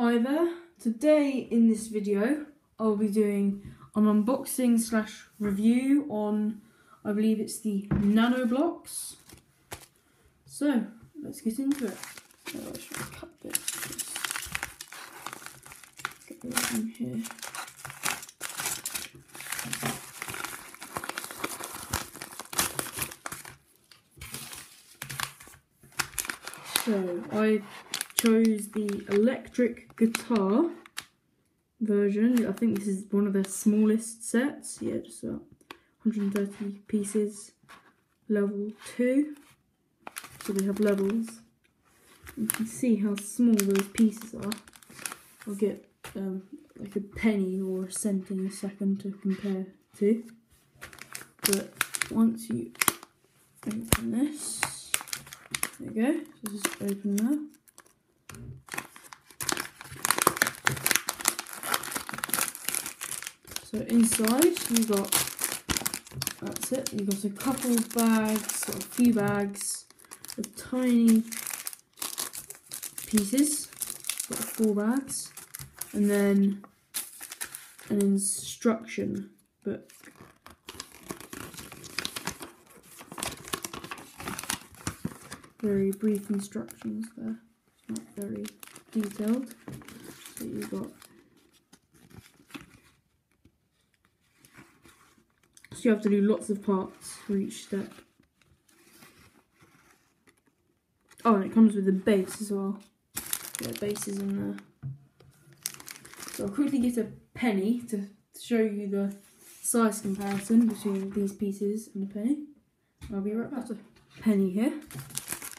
Hi there. Today in this video I'll be doing an unboxing slash review on I believe it's the Nano Blocks. So let's get into it. So I should cut this. Get in here. So I chose the electric guitar version. I think this is one of the smallest sets. Yeah, just about 130 pieces. Level 2. So they have levels. You can see how small those pieces are. I'll get um, like a penny or a cent in a second to compare to. But once you open this, there you go. So just open that. So inside you got that's it. You got a couple of bags, or a few bags of tiny pieces. Got four bags, and then an instruction book. Very brief instructions there. Not very detailed. So you've got So you have to do lots of parts for each step. Oh, and it comes with a base as well. Yeah, base is in there. So I'll quickly get a penny to show you the size comparison between these pieces and a penny. I'll be right back. A Penny here.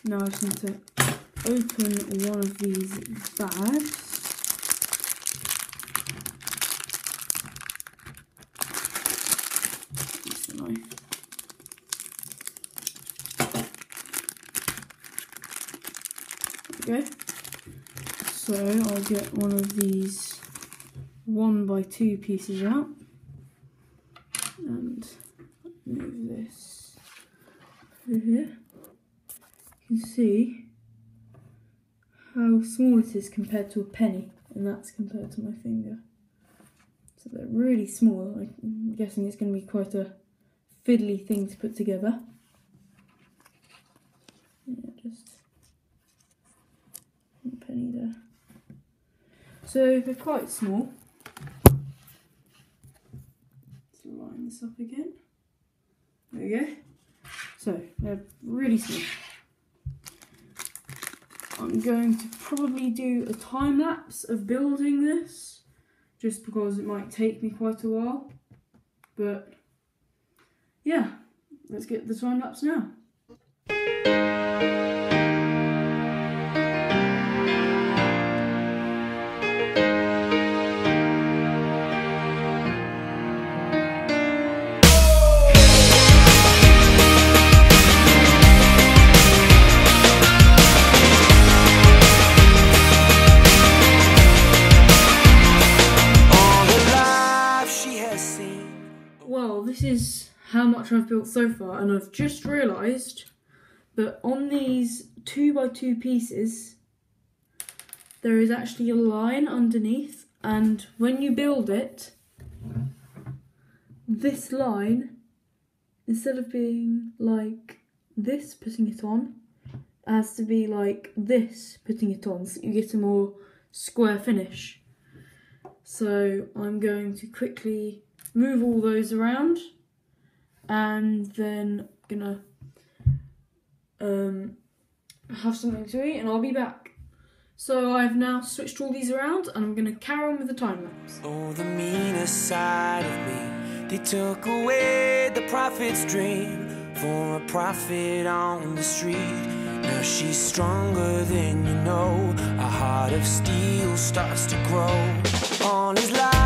Now I just need to open one of these bags. go. So I'll get one of these one by two pieces out and move this over here. You can see how small it is compared to a penny and that's compared to my finger. So they're really small. I'm guessing it's going to be quite a fiddly thing to put together. Yeah, just penny there. So they're quite small. Let's line this up again. There we go. So they're really small. I'm going to probably do a time lapse of building this just because it might take me quite a while. But yeah, let's get the time lapse now. How much I've built so far, and I've just realised that on these two by two pieces, there is actually a line underneath, and when you build it, this line, instead of being like this, putting it on, has to be like this, putting it on, so you get a more square finish. So I'm going to quickly move all those around and then gonna um, have something to eat and I'll be back. So I've now switched all these around and I'm gonna carry on with the time lapse. Oh, the meanest side of me. They took away the prophet's dream for a prophet on the street. Now she's stronger than you know. A heart of steel starts to grow. On his life,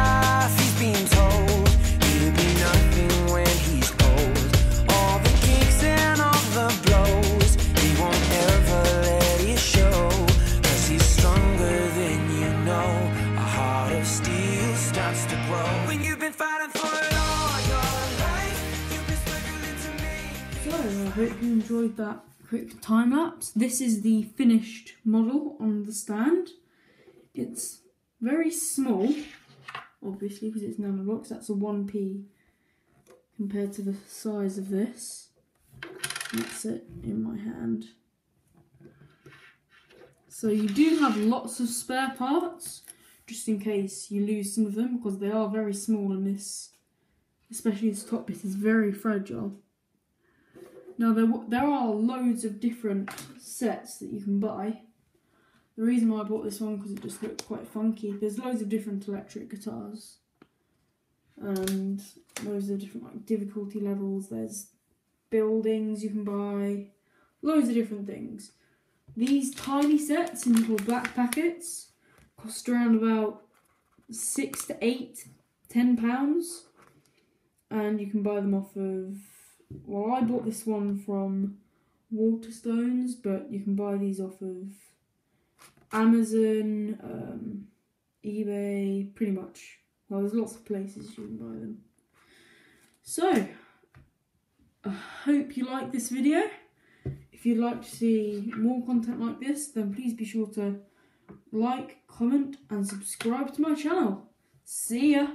hope you enjoyed that quick time lapse. This is the finished model on the stand. It's Very small, obviously, because it's nanoblocks. That's a 1p compared to the size of this. That's it in my hand. So you do have lots of spare parts, just in case you lose some of them, because they are very small and this, especially this top bit, is very fragile. Now there, there are loads of different sets that you can buy. The reason why I bought this one because it just looked quite funky. There's loads of different electric guitars and loads of different like difficulty levels. There's buildings you can buy, loads of different things. These tiny sets in little black packets cost around about six to eight, ten pounds, and you can buy them off of. Well, I bought this one from Waterstones, but you can buy these off of Amazon, um, eBay, pretty much. Well, there's lots of places you can buy them. So, I hope you like this video. If you'd like to see more content like this, then please be sure to like, comment, and subscribe to my channel. See ya!